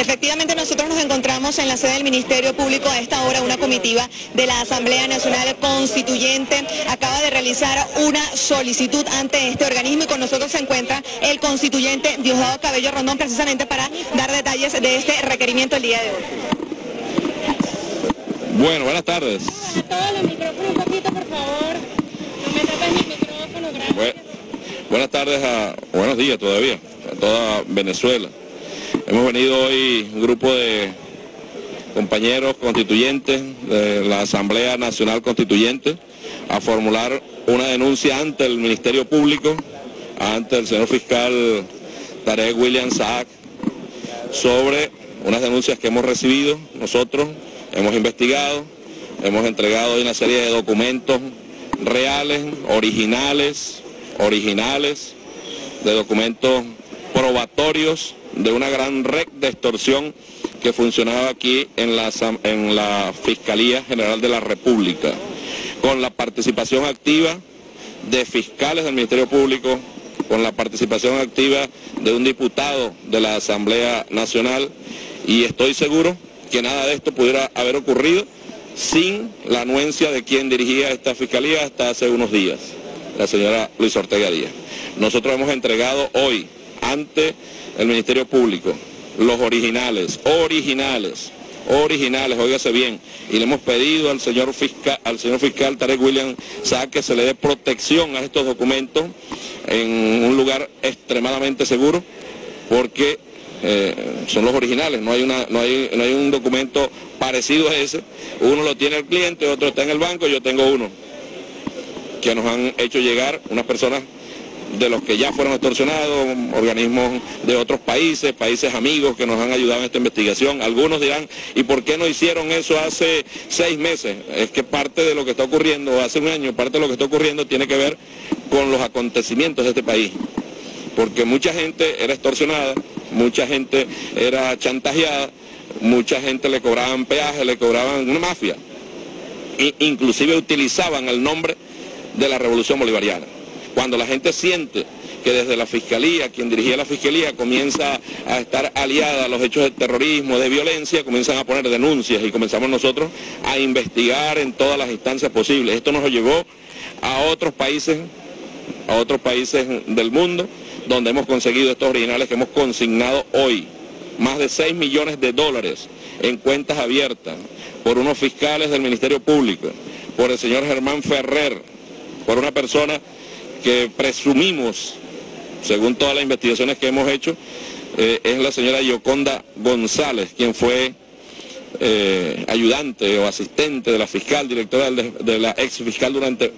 Efectivamente, nosotros nos encontramos en la sede del Ministerio Público a esta hora. Una comitiva de la Asamblea Nacional Constituyente acaba de realizar una solicitud ante este organismo y con nosotros se encuentra el constituyente Diosdado Cabello Rondón precisamente para dar detalles de este requerimiento el día de hoy. Bueno, buenas tardes. buenas tardes, a, buenos días todavía, a toda Venezuela. Hemos venido hoy un grupo de compañeros constituyentes de la Asamblea Nacional Constituyente a formular una denuncia ante el Ministerio Público, ante el señor fiscal Tarek William Saak, sobre unas denuncias que hemos recibido. Nosotros, hemos investigado, hemos entregado una serie de documentos reales, originales, originales, de documentos probatorios de una gran red de extorsión que funcionaba aquí en la, en la Fiscalía General de la República, con la participación activa de fiscales del Ministerio Público, con la participación activa de un diputado de la Asamblea Nacional y estoy seguro que nada de esto pudiera haber ocurrido sin la anuencia de quien dirigía esta fiscalía hasta hace unos días, la señora Luis Ortega Díaz. Nosotros hemos entregado hoy ante el Ministerio Público los originales, originales, originales, óigase bien, y le hemos pedido al señor fiscal, al señor fiscal Tarek William Sá que se le dé protección a estos documentos en un lugar extremadamente seguro, porque eh, son los originales, no hay, una, no, hay, no hay un documento parecido a ese, uno lo tiene el cliente, otro está en el banco, yo tengo uno, que nos han hecho llegar unas personas de los que ya fueron extorsionados, organismos de otros países, países amigos que nos han ayudado en esta investigación. Algunos dirán, ¿y por qué no hicieron eso hace seis meses? Es que parte de lo que está ocurriendo, hace un año, parte de lo que está ocurriendo tiene que ver con los acontecimientos de este país. Porque mucha gente era extorsionada, mucha gente era chantajeada, mucha gente le cobraban peaje, le cobraban una mafia. E inclusive utilizaban el nombre de la revolución bolivariana. Cuando la gente siente que desde la Fiscalía, quien dirigía la Fiscalía, comienza a estar aliada a los hechos de terrorismo, de violencia, comienzan a poner denuncias y comenzamos nosotros a investigar en todas las instancias posibles. Esto nos llevó a otros países, a otros países del mundo, donde hemos conseguido estos originales que hemos consignado hoy. Más de 6 millones de dólares en cuentas abiertas por unos fiscales del Ministerio Público, por el señor Germán Ferrer, por una persona que presumimos, según todas las investigaciones que hemos hecho, eh, es la señora Yoconda González, quien fue eh, ayudante o asistente de la fiscal, directora de la ex fiscal durante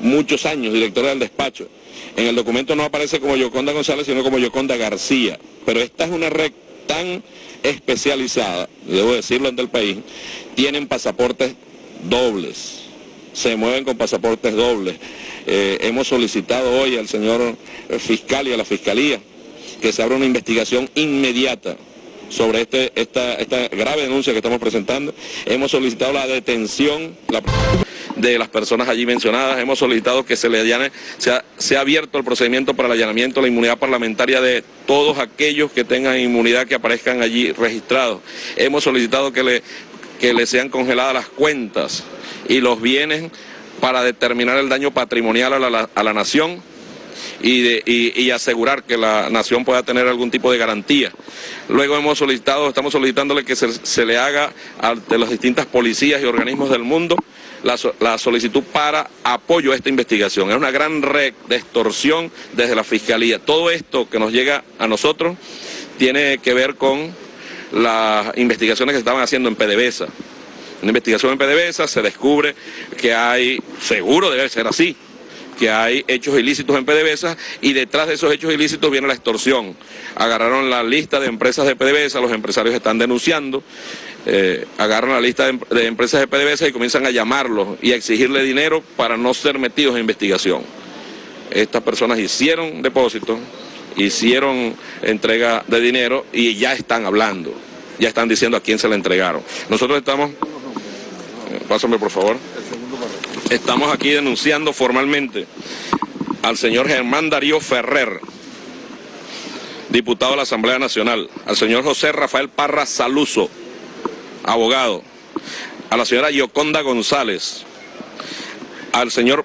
muchos años, directora del despacho. En el documento no aparece como Yoconda González, sino como Yoconda García. Pero esta es una red tan especializada, debo decirlo ante el país, tienen pasaportes dobles, se mueven con pasaportes dobles. Eh, hemos solicitado hoy al señor fiscal y a la fiscalía que se abra una investigación inmediata sobre este, esta, esta grave denuncia que estamos presentando. Hemos solicitado la detención de las personas allí mencionadas. Hemos solicitado que se le allane, sea, ha abierto el procedimiento para el allanamiento la inmunidad parlamentaria de todos aquellos que tengan inmunidad que aparezcan allí registrados. Hemos solicitado que le, que le sean congeladas las cuentas y los bienes para determinar el daño patrimonial a la, a la nación y, de, y, asegurar que la nación pueda tener algún tipo de garantía. Luego hemos solicitado, estamos solicitándole que se, se le haga de las distintas policías y organismos del mundo la, la, solicitud para apoyo a esta investigación. Es una gran red de extorsión desde la Fiscalía. Todo esto que nos llega a nosotros tiene que ver con las investigaciones que se estaban haciendo en PDVSA. Una investigación en PDVSA se descubre que hay, seguro debe ser así, que hay hechos ilícitos en PDVSA y detrás de esos hechos ilícitos viene la extorsión. Agarraron la lista de empresas de PDVSA, los empresarios están denunciando, eh, agarran la lista de, de, empresas de PDVSA y comienzan a llamarlos y a exigirle dinero para no ser metidos en investigación. Estas personas hicieron depósitos, hicieron entrega de dinero y ya están hablando, ya están diciendo a quién se la entregaron. Nosotros estamos Pásame, por favor. Estamos aquí denunciando formalmente al señor Germán Darío Ferrer, diputado de la Asamblea Nacional, al señor José Rafael Parra Saluso, abogado, a la señora Yoconda González, al señor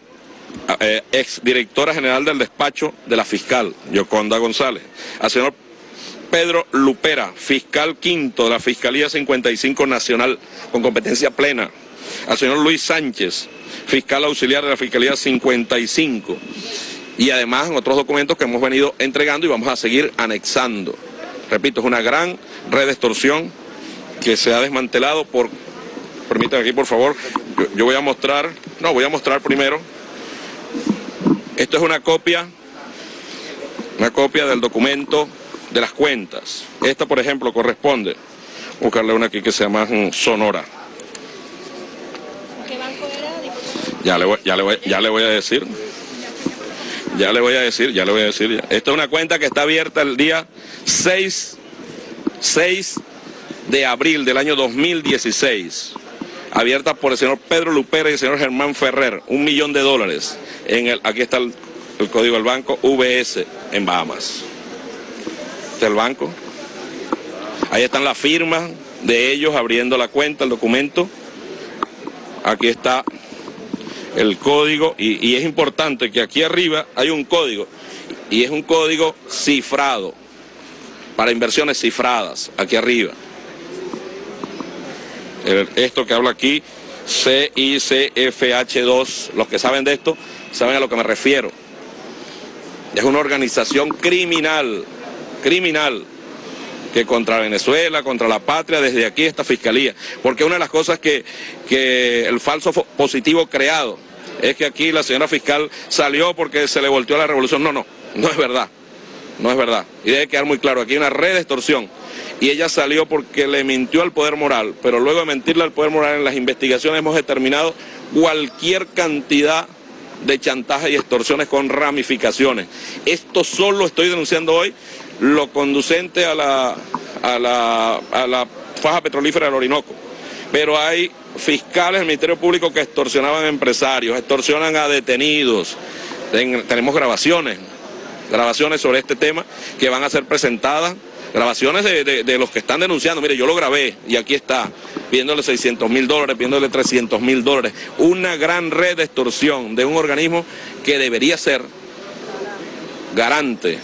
eh, ex directora general del despacho de la fiscal, Yoconda González, al señor Pedro Lupera, fiscal quinto de la Fiscalía 55 Nacional, con competencia plena, al señor Luis Sánchez, fiscal auxiliar de la Fiscalía 55, y además en otros documentos que hemos venido entregando y vamos a seguir anexando. Repito, es una gran red de extorsión que se ha desmantelado por... Permítanme aquí, por favor, yo, yo voy a mostrar, no, voy a mostrar primero. Esto es una copia, una copia del documento de las cuentas. Esta, por ejemplo, corresponde, buscarle una aquí que se llama mm, Sonora. ¿Qué banco era? Ya le voy, ya le voy, ya le voy a decir. Ya le voy a decir, ya le voy a decir. Esta es una cuenta que está abierta el día 6, 6 de abril del año 2016. Abierta por el señor Pedro Lupera y el señor Germán Ferrer. Un millón de dólares. En el, aquí está el, el código del banco VS en Bahamas. Este es el banco. Ahí están las firmas de ellos abriendo la cuenta, el documento. Aquí está el código y, es importante que aquí arriba hay un código y es un código cifrado para inversiones cifradas aquí arriba. Esto que habla aquí, CICFH2, los que saben de esto saben a lo que me refiero. Es una organización criminal, criminal, que contra Venezuela, contra la patria, desde aquí esta fiscalía. Porque una de las cosas que, que el falso positivo creado es que aquí la señora fiscal salió porque se le volteó la revolución. No, no, no es verdad. No es verdad. Y debe quedar muy claro, aquí hay una red de extorsión. Y ella salió porque le mintió al poder moral, pero luego de mentirle al poder moral en las investigaciones hemos determinado cualquier cantidad de chantaje y extorsiones con ramificaciones. Esto solo estoy denunciando hoy lo conducente a la, a la, a la faja petrolífera del Orinoco. Pero hay fiscales del Ministerio Público que extorsionaban a empresarios, extorsionan a detenidos. Ten- tenemos grabaciones, grabaciones sobre este tema que van a ser presentadas, grabaciones de, de- de los que están denunciando. Mire, yo lo grabé y aquí está, pidiéndole 600 mil dólares, pidiéndole 300 mil dólares. Una gran red de extorsión de un organismo que debería ser garante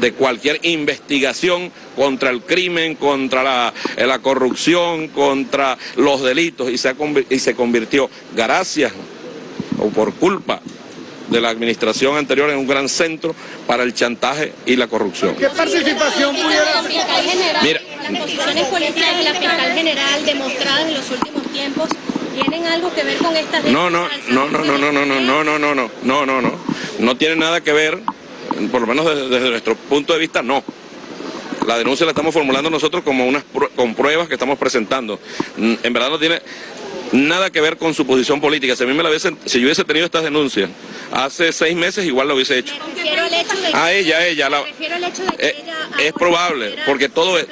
de cualquier investigación contra el crimen, contra la, eh, la corrupción, contra los delitos y se, y se convirtió, gracias o por culpa de la administración anterior, en un gran centro para el chantaje y la corrupción. ¿Qué participación pudiera La fiscal general, Mira. las posiciones políticas de la fiscal general demostradas en los últimos tiempos tienen algo que ver con estas No, no, no, no, no, no, no, no, no, no, no, no, no, no. No tiene nada que ver, por lo menos desde, desde nuestro punto de vista, no. La denuncia la estamos formulando nosotros como unas prue- con pruebas que estamos presentando. Mm, En verdad no tiene nada que ver con su posición política. Si a mí me la hubiesen, si yo hubiese tenido estas denuncias hace seis meses, igual lo hubiese hecho. Al hecho de que- A ella, a ella, la- hecho de que Eh, ella es probable, porque todo es-.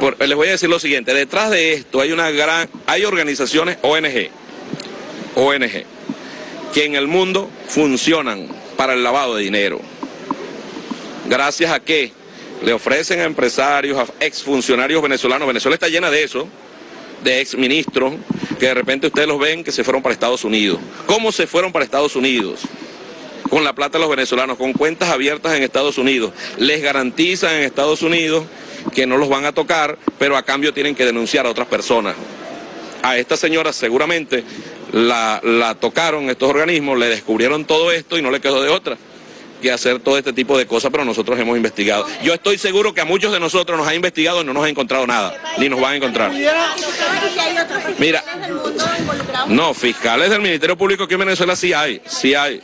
Por- les voy a decir lo siguiente, detrás de esto hay una gran, hay organizaciones ONG, ONG, que en el mundo funcionan para el lavado de dinero. Gracias a que le ofrecen a empresarios, a exfuncionarios venezolanos, Venezuela está llena de eso, de exministros, que de repente ustedes los ven que se fueron para Estados Unidos. ¿Cómo se fueron para Estados Unidos? con la plata de los venezolanos, con cuentas abiertas en Estados Unidos. Les garantizan en Estados Unidos que no los van a tocar, pero a cambio tienen que denunciar a otras personas. A esta señora seguramente la, la tocaron estos organismos, le descubrieron todo esto y no le quedó de otra que hacer todo este tipo de cosas, pero nosotros hemos investigado. Yo estoy seguro que a muchos de nosotros nos ha investigado y no nos ha encontrado nada, ni nos van a encontrar. Mira, no, fiscales del Ministerio Público aquí en Venezuela sí hay, sí hay,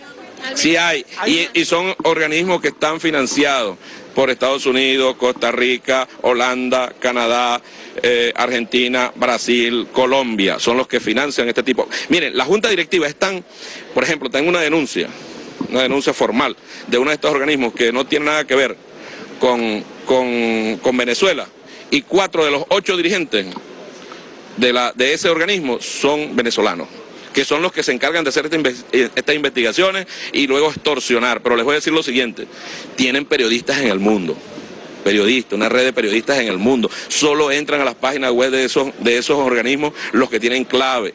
sí hay. Y, y son organismos que están financiados por Estados Unidos, Costa Rica, Holanda, Canadá, eh, Argentina, Brasil, Colombia. Son los que financian este tipo. Miren, la Junta Directiva están, por ejemplo, tengo una denuncia, una denuncia formal de uno de estos organismos que no tiene nada que ver con, con, con Venezuela. Y cuatro de los ocho dirigentes de, la, de ese organismo son venezolanos. que son los que se encargan de hacer estas investigaciones y luego extorsionar. Pero les voy a decir lo siguiente, tienen periodistas en el mundo periodistas, una red de periodistas en el mundo. Solo entran a las páginas web de esos, de esos organismos los que tienen clave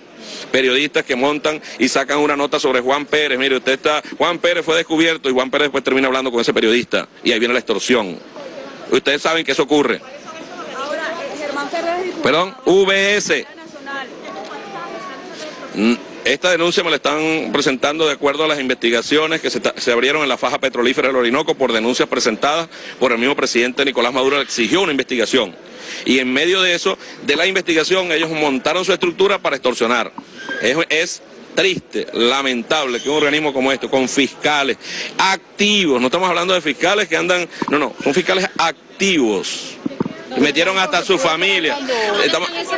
periodistas que montan y sacan una nota sobre Juan Pérez. Mire, usted está, Juan Pérez fue descubierto y Juan Pérez después termina hablando con ese periodista y ahí viene la extorsión. Ustedes saben que eso ocurre. Perdón, VS. Esta denuncia me la están presentando de acuerdo a las investigaciones que se, abrieron en la faja petrolífera del Orinoco por denuncias presentadas por el mismo presidente Nicolás Maduro, exigió una investigación. Y en medio de eso, de la investigación, ellos montaron su estructura para extorsionar. Es, es triste, lamentable que un organismo como este, con fiscales activos, no estamos hablando de fiscales que andan, no, no, son fiscales activos metieron hasta su familia.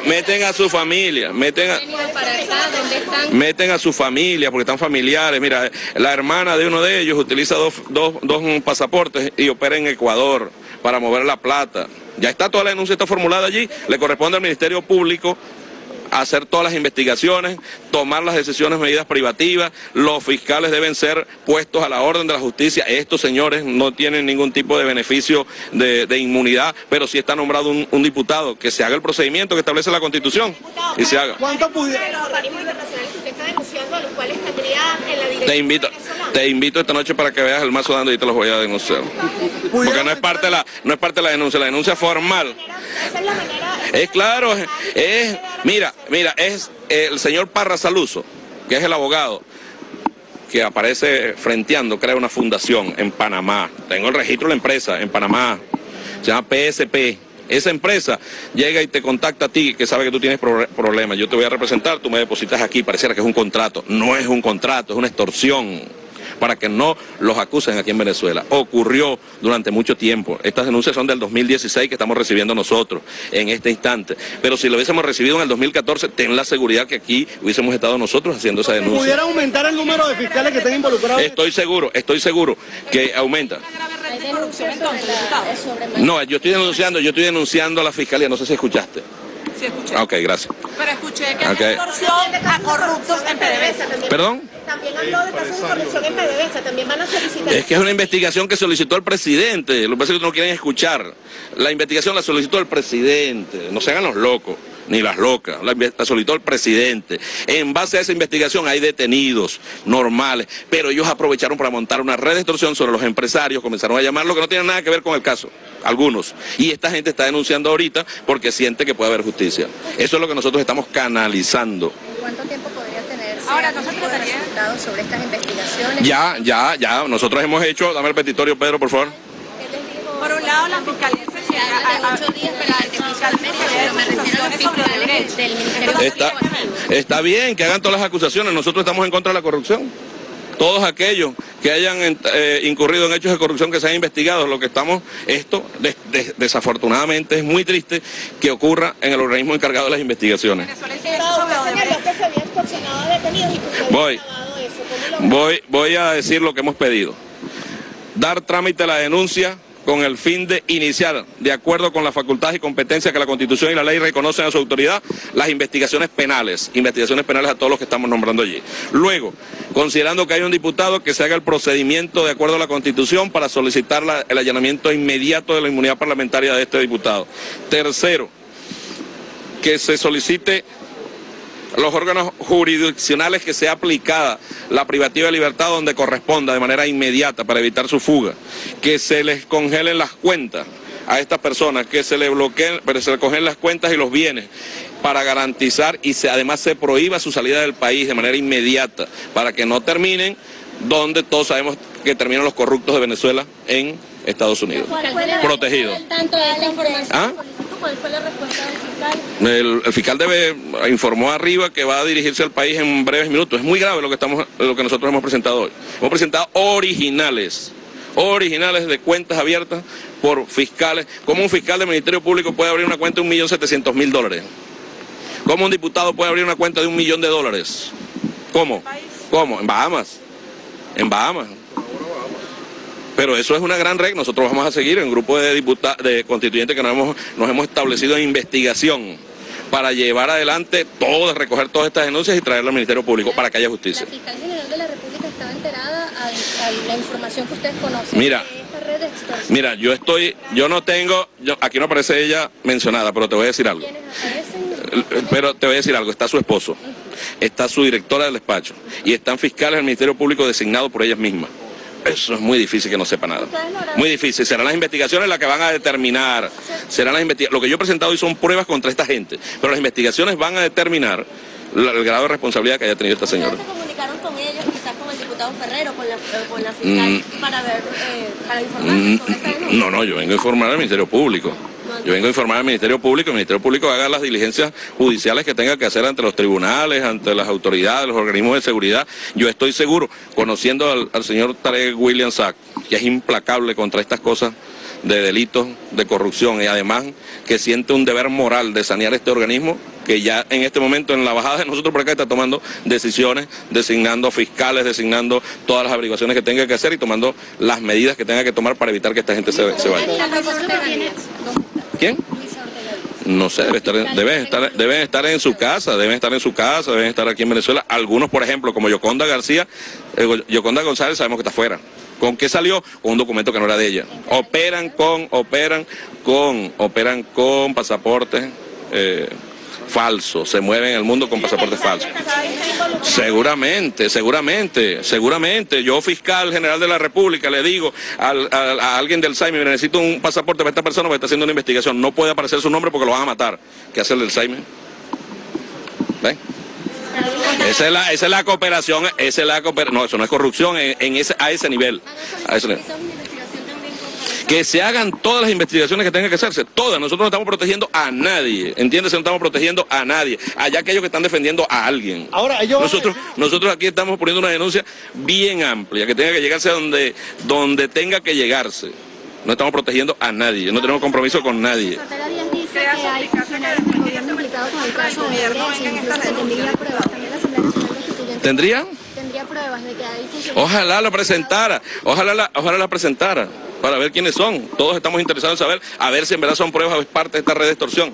meten a su familia, meten a, meten a su familia porque están familiares. Mira, la hermana de uno de ellos utiliza dos, dos, dos pasaportes y opera en Ecuador para mover la plata. Ya está toda la denuncia está formulada allí, le corresponde al Ministerio Público hacer todas las investigaciones, tomar las decisiones, medidas privativas, los fiscales deben ser puestos a la orden de la justicia. Estos señores no tienen ningún tipo de beneficio de, inmunidad, pero sí está nombrado un, diputado, que se haga el procedimiento que establece la Constitución y se haga. ¿Cuánto te invito, te invito esta noche para que veas el mazo dando y te los voy a denunciar. Porque no es parte de la, no es parte de la denuncia, la denuncia formal. Es claro, es, mira, mira, es el señor Parra Saluso, que es el abogado que aparece frenteando, crea una fundación en Panamá. Tengo el registro de la empresa en Panamá. Se llama PSP. Esa empresa llega y te contacta a ti, que sabe que tú tienes problemas. Yo te voy a representar, tú me depositas aquí, pareciera que es un contrato. No es un contrato, es una extorsión para que no los acusen aquí en Venezuela. Ocurrió durante mucho tiempo. Estas denuncias son del 2016 que estamos recibiendo nosotros en este instante. Pero si lo hubiésemos recibido en el 2014, ten la seguridad que aquí hubiésemos estado nosotros haciendo esa denuncia. ¿Pudiera aumentar el número de fiscales que estén involucrados? Estoy seguro, estoy seguro que aumenta. No, yo estoy denunciando, yo estoy denunciando a la fiscalía, no sé si escuchaste. Sí, escuché. Ok, gracias. Pero escuché que hay extorsión a corruptos en PDVSA. ¿Perdón? También habló de casos de corrupción en PDVSA, también van a solicitar... Es que es una investigación que solicitó el presidente, lo que pasa es que no quieren escuchar. La investigación la solicitó el presidente, no se hagan los locos ni las locas, la, solicitó el presidente. En base a esa investigación hay detenidos normales, pero ellos aprovecharon para montar una red de extorsión sobre los empresarios, comenzaron a llamarlo que no tiene nada que ver con el caso, algunos. Y esta gente está denunciando ahorita porque siente que puede haber justicia. Eso es lo que nosotros estamos canalizando. ¿Cuánto tiempo podría tener Ahora, nosotros resultados sobre estas investigaciones? Ya, ya, ya. Nosotros hemos hecho, dame el petitorio, Pedro, por favor. Por un lado, la fiscalía Está, está bien que hagan todas las acusaciones, nosotros estamos en contra de la corrupción. Todos aquellos que hayan eh, incurrido en hechos de corrupción que se han investigado, lo que estamos, esto desafortunadamente es muy triste que ocurra en el organismo encargado de las investigaciones. Voy, voy, voy a decir lo que hemos pedido. Dar trámite a la denuncia con el fin de iniciar, de acuerdo con las facultades y competencias que la Constitución y la ley reconocen a su autoridad, las investigaciones penales, investigaciones penales a todos los que estamos nombrando allí. Luego, considerando que hay un diputado que se haga el procedimiento de acuerdo a la Constitución para solicitar el allanamiento inmediato de la inmunidad parlamentaria de este diputado. Tercero, que se solicite los órganos jurisdiccionales que sea aplicada la privativa de libertad donde corresponda de manera inmediata para evitar su fuga, que se les congelen las cuentas a estas personas, que se les bloqueen, pero se les congelen las cuentas y los bienes para garantizar y se, además se prohíba su salida del país de manera inmediata para que no terminen donde todos sabemos que terminan los corruptos de Venezuela en Estados Unidos. Protegidos. ¿Ah? ¿Cuál fue la respuesta del fiscal? El, fiscal debe informó arriba que va a dirigirse al país en breves minutos. Es muy grave lo que estamos, lo que nosotros hemos presentado hoy. Hemos presentado originales, originales de cuentas abiertas por fiscales. ¿Cómo un fiscal del Ministerio Público puede abrir una cuenta de 1.700.000 dólares? ¿Cómo un diputado puede abrir una cuenta de un millón de dólares? ¿Cómo? ¿Cómo? En Bahamas. En Bahamas. Pero eso es una gran regla. Nosotros vamos a seguir en grupo de, de constituyentes que nos hemos, nos hemos establecido en investigación para llevar adelante todo, recoger todas estas denuncias y traerlas al Ministerio Público para que haya justicia. La fiscal general de la República estaba enterada a, la información que ustedes conocen Mira. de esta red de extorsión. Mira, yo estoy, yo no tengo, yo, aquí no aparece ella mencionada, pero te voy a decir algo. ¿Quiénes aparecen? Pero te voy a decir algo, está su esposo, está su directora del despacho y están fiscales del Ministerio Público designados por ellas mismas. Eso es muy difícil que no sepa nada. Muy difícil. Serán las investigaciones las que van a determinar. Serán las. Lo que yo he presentado hoy son pruebas contra esta gente. Pero las investigaciones van a determinar el grado de responsabilidad que haya tenido esta señora. ¿Ustedes se comunicaron con ellos, quizás con el diputado Ferrero, con la, eh, con la fiscal, para ver, eh, para informar Mm, sobre esta denuncia? No, no, yo vengo a informar al Ministerio Público. Yo vengo a informar al Ministerio Público, el Ministerio Público haga las diligencias judiciales que tenga que hacer ante los tribunales, ante las autoridades, los organismos de seguridad. Yo estoy seguro, conociendo al, señor Tarek William Sack, que es implacable contra estas cosas de delitos, de corrupción, y además que siente un deber moral de sanear este organismo, que ya en este momento en la bajada de nosotros por acá está tomando decisiones, designando fiscales, designando todas las averiguaciones que tenga que hacer y tomando las medidas que tenga que tomar para evitar que esta gente se, se vaya. ¿Quién? No sé, debe estar, deben, estar, deben estar en su casa, deben estar en su casa, deben estar aquí en Venezuela. Algunos, por ejemplo, como Yoconda García, eh, Yoconda González, sabemos que está afuera. ¿Con qué salió? Con un documento que no era de ella. Operan con, operan con, operan con pasaportes eh, falsos, se mueven en el mundo con pasaportes falsos. Seguramente, seguramente, seguramente. Yo, fiscal general de la República, le digo al- al- a, alguien del SAIME, "Mira, necesito un pasaporte para esta persona porque está haciendo una investigación. No puede aparecer su nombre porque lo van a matar. ¿Qué hace el del SAIME? Esa es la, esa es la cooperación, esa es la cooperación. No, eso no es corrupción en, en ese, a ese nivel. A ese nivel. Quizás una investigación también contra Que se hagan todas las investigaciones que tengan que hacerse, todas. Nosotros no estamos protegiendo a nadie, ¿entiendes? No estamos protegiendo a nadie. Allá aquellos que están defendiendo a alguien. Ahora, ellos- Nosotros, nosotros aquí estamos poniendo una denuncia bien amplia, que tenga que llegarse a donde, donde tenga que llegarse. No estamos protegiendo a nadie, no tenemos compromiso con nadie. Tendría ¿Tendría? pruebas de que hay. Ojalá lo presentara, ojalá la, ojalá la presentara, para ver quiénes son. Todos estamos interesados en saber, a ver si en verdad son pruebas o es parte de esta red de extorsión.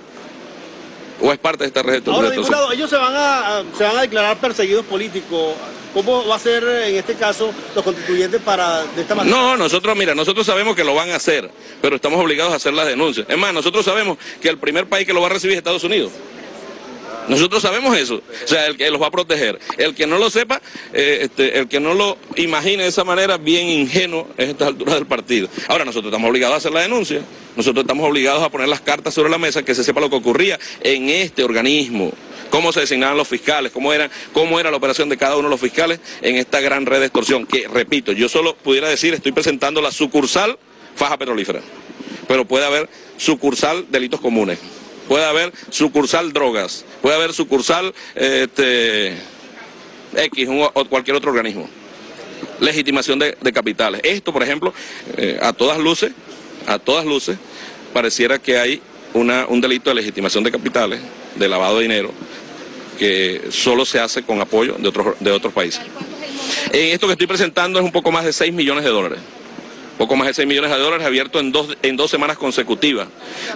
O es parte de esta red de Ahora, extorsión. diputado, ellos se van a, se van a declarar perseguidos políticos. ¿Cómo va a ser en este caso los constituyentes para de esta manera? No, nosotros, mira, nosotros sabemos que lo van a hacer, pero estamos obligados a hacer las denuncias. Es más, nosotros sabemos que el primer país que lo va a recibir es Estados Unidos. Nosotros sabemos eso, o sea, el que los va a proteger. El que no lo sepa, eh, este, el que no lo imagine de esa manera, bien ingenuo es estas alturas del partido. Ahora, nosotros estamos obligados a hacer la denuncia, nosotros estamos obligados a poner las cartas sobre la mesa, que se sepa lo que ocurría en este organismo, cómo se designaban los fiscales, cómo, eran, cómo era la operación de cada uno de los fiscales en esta gran red de extorsión, que, repito, yo solo pudiera decir, estoy presentando la sucursal faja petrolífera, pero puede haber sucursal delitos comunes puede haber sucursal drogas, puede haber sucursal este, X o cualquier otro organismo. Legitimación de, de capitales. Esto, por ejemplo, eh, a todas luces, a todas luces, pareciera que hay una, un delito de legitimación de capitales, de lavado de dinero, que solo se hace con apoyo de otros, de otros países. En esto que estoy presentando es un poco más de 6 millones de dólares. Poco más de 6 millones de dólares abierto en dos, en dos semanas consecutivas.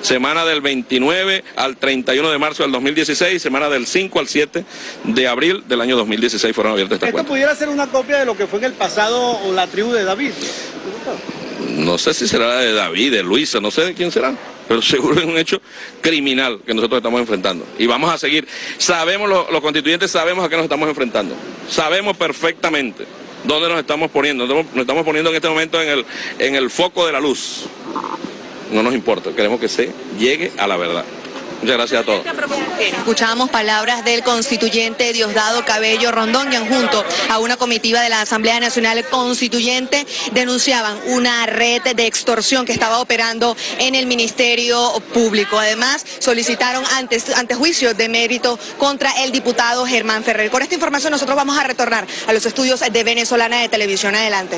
Semana del 29 al 31 de marzo del 2016, semana del 5 al 7 de abril del año 2016 fueron abiertas estas Esto cuentas. pudiera ser una copia de lo que fue en el pasado o la tribu de David. No sé si será de David, de Luisa, no sé de quién será, pero seguro es un hecho criminal que nosotros estamos enfrentando. Y vamos a seguir. Sabemos, los, los constituyentes sabemos a qué nos estamos enfrentando. Sabemos perfectamente dónde nos estamos poniendo. Nos estamos- poniendo en este momento en el, en el foco de la luz. No nos importa, queremos que se llegue a la verdad. Muchas gracias a todos. Escuchamos palabras del constituyente Diosdado Cabello Rondón, quien junto a una comitiva de la Asamblea Nacional Constituyente denunciaban una red de extorsión que estaba operando en el Ministerio Público. Además, solicitaron antes, ante juicio de mérito contra el diputado Germán Ferrer. Con esta información nosotros vamos a retornar a los estudios de Venezolana de Televisión. Adelante.